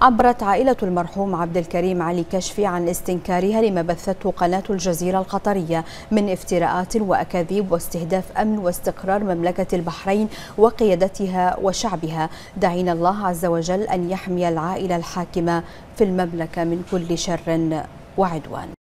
عبرت عائلة المرحوم عبد الكريم علي كشفي عن استنكارها لما بثته قناة الجزيرة القطرية من افتراءات وأكاذيب واستهداف أمن واستقرار مملكة البحرين وقيادتها وشعبها. دعينا الله عز وجل أن يحمي العائلة الحاكمة في المملكة من كل شر وعدوان.